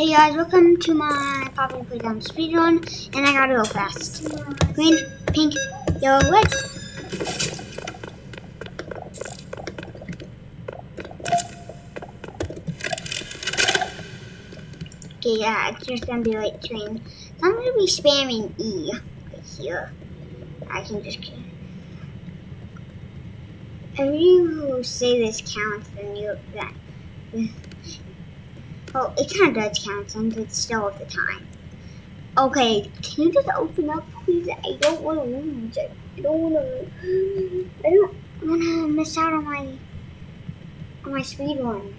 Hey guys, welcome to my Poppy Playtime speedrun, and I gotta go fast. Green, pink, yellow, red. Okay, yeah, it's just gonna be like train. So I'm gonna be spamming E right here. I can just. If you say this counts, then you that. Oh, it kind of does count since it's still at the time. Okay, can you just open up, please? I don't want to lose. I don't want to. I don't want to miss out on my on my speed run.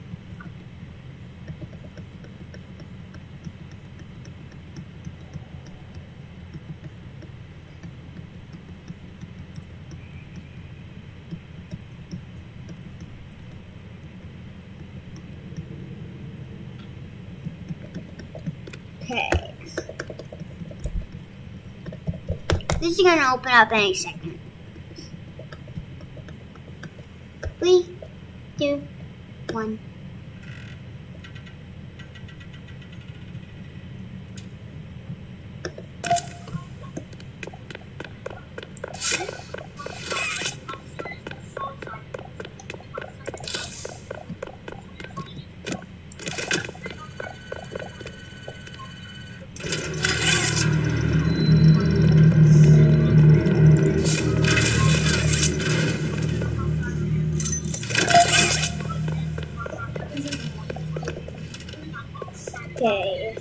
Okay. This is gonna open up any second. Three, two, one. Okay.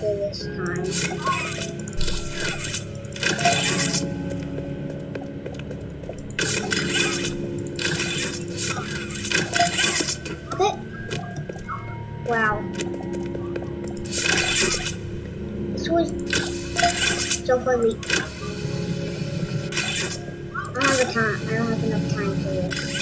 Remember this time. Wow. This was so funny. I don't have a time. I don't have enough time for this.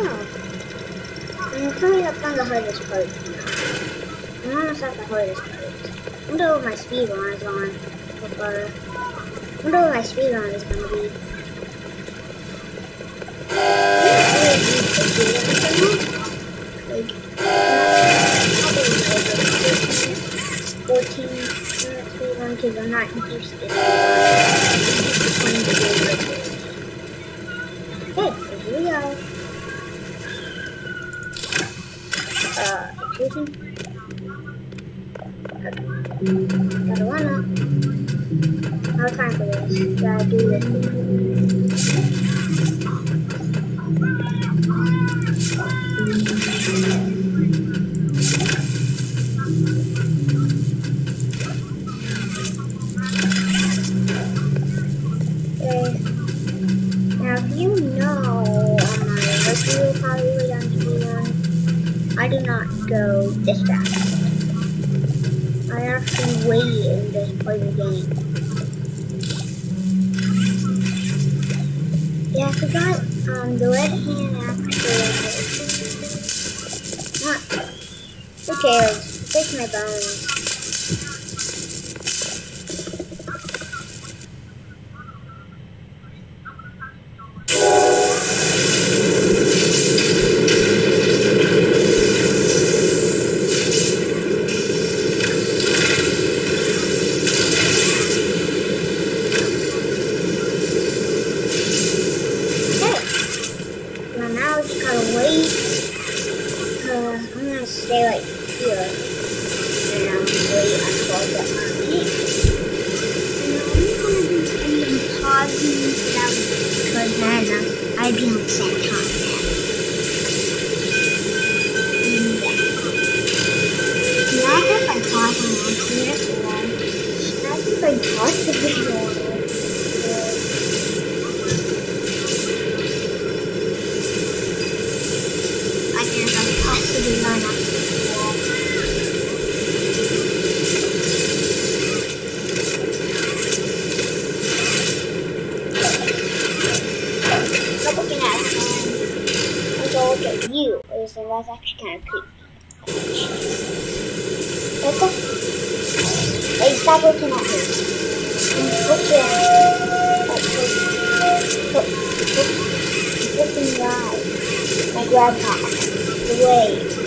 I'm coming up on the hardest part now. I'm almost at the hardest part. I wonder what my speed run is on. Before. I wonder what my speed run is gonna be. Like, fourteen minutes because I'm not used to. Okay, here we go. Uh, excuse me. Gotta run up. No time for this. Gotta do this. Okay. Now, if you know on my regular Hollywood on I do not go this fast. I actually wait and just play the game. Yeah, I forgot um, the red hand actually. Not, who cares? Take my bones. And I'm really unfold that my. And I'm gonna be some pausing stuff because then uh, I don't set content. Not if I pause on here, computer, I think I to be video. Was actually kind of creepy. Let's go. Hey, stop looking at me. Look your Look, look, look in your eyes. My grandpa. The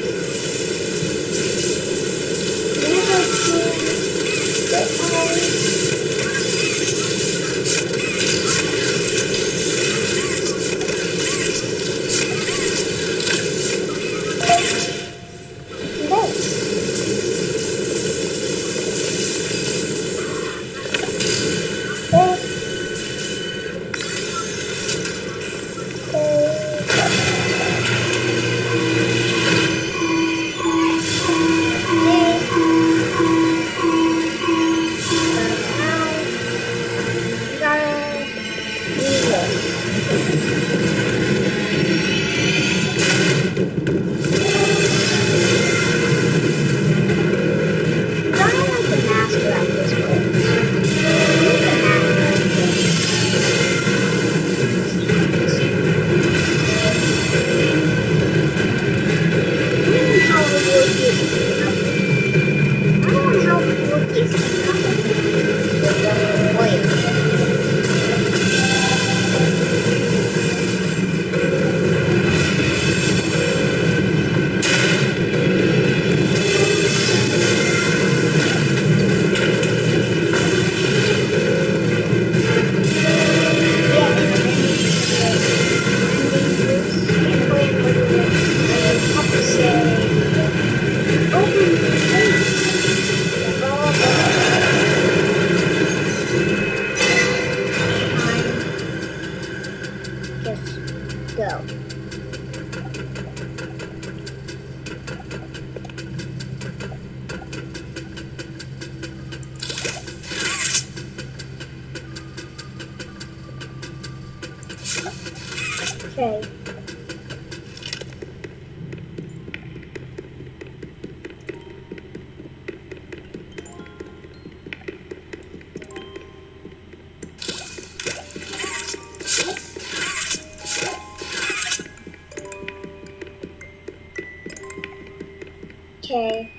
Okay,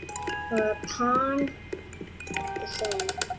for pawn, the same.